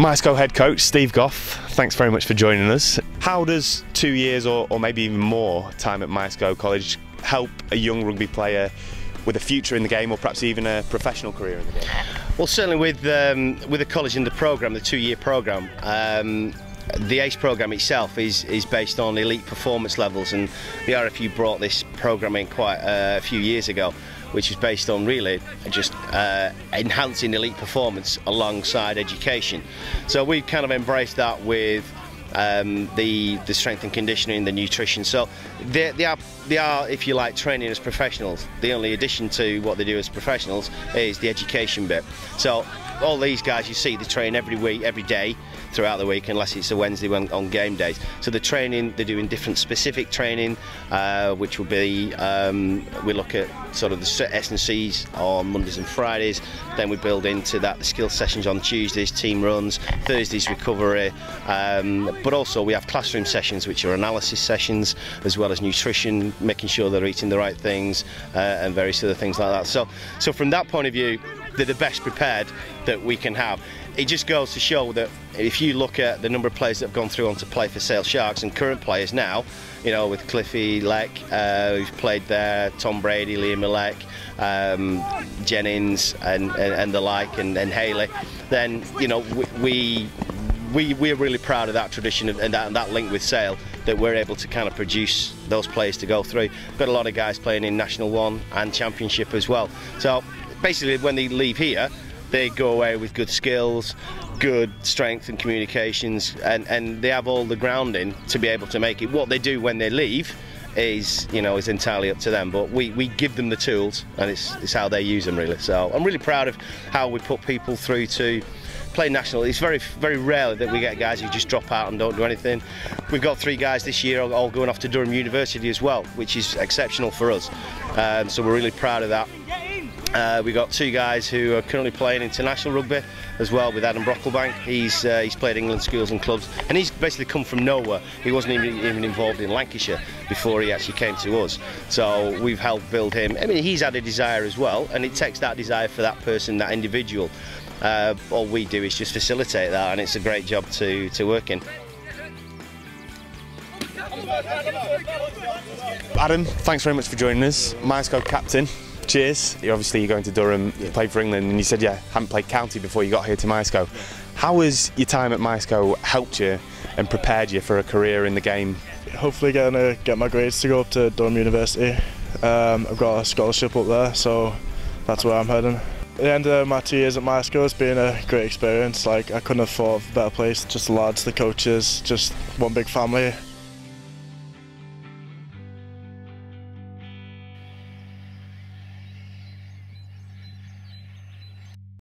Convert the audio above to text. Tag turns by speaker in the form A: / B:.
A: Myerscough head coach Steve Gough, thanks very much for joining us. How does two years or, or maybe even more time at Myerscough College help a young rugby player with a future in the game or perhaps even a professional career in the game?
B: Well, certainly with um, with the college and the program, the two-year program. Um, the ACE program itself is is based on elite performance levels, and the RFU brought this program in quite uh, a few years ago, which is based on really just uh, enhancing elite performance alongside education. So we've kind of embraced that with um, the the strength and conditioning, the nutrition. So they, they are they are, if you like, training as professionals. The only addition to what they do as professionals is the education bit. So all these guys you see, they train every week, every day throughout the week, unless it's a Wednesday when, on game days. So the training, they're doing different specific training, uh, which will be um, we look at sort of the S and C's on Mondays and Fridays. Then we build into that the skill sessions on Tuesdays, team runs, Thursdays recovery, um, but also we have classroom sessions, which are analysis sessions as well as nutrition, making sure they're eating the right things uh, and various other things like that. So, so from that point of view, they're the best prepared that we can have. It just goes to show that if you look at the number of players that have gone through on to play for Sale Sharks and current players now, you know, with Cliffy Leck, uh, who's played there, Tom Brady, Liam Milek, um, Jennings, and, and, and, the like, and, and Haley, then, you know, we, we're really proud of that tradition and that, and that link with Sale that we're able to kind of produce those players to go through. Got a lot of guys playing in National One and Championship as well. So basically, when they leave here, they go away with good skills, good strength and communications, and, and they have all the grounding to be able to make it. What they do when they leave is you know is entirely up to them but we, we give them the tools and it's, it's how they use them really so I'm really proud of how we put people through to play national. It's very very rare that we get guys who just drop out and don't do anything. We've got three guys this year all going off to Durham University as well which is exceptional for us. Um, so we're really proud of that uh, we've got two guys who are currently playing international rugby as well with Adam Brocklebank. He's uh, he's played England schools and clubs and he's basically come from nowhere. He wasn't even, even involved in Lancashire before he actually came to us. So we've helped build him. I mean, he's had a desire as well and it takes that desire for that person, that individual. Uh, all we do is just facilitate that and it's a great job to, to work in.
A: Adam, thanks very much for joining us. Myerscough captain cheers. You obviously you're going to Durham, you played for England, and you said yeah, hadn't played county before you got here to Myerscough. How has your time at Myerscough helped you and prepared you for a career in the game?
C: Hopefully, going to get my grades to go up to Durham University. Um, I've got a scholarship up there, so that's where I'm heading. At the end of my two years at Myerscough, it's been a great experience. Like I couldn't have thought of a better place. Just the lads, the coaches, just one big family.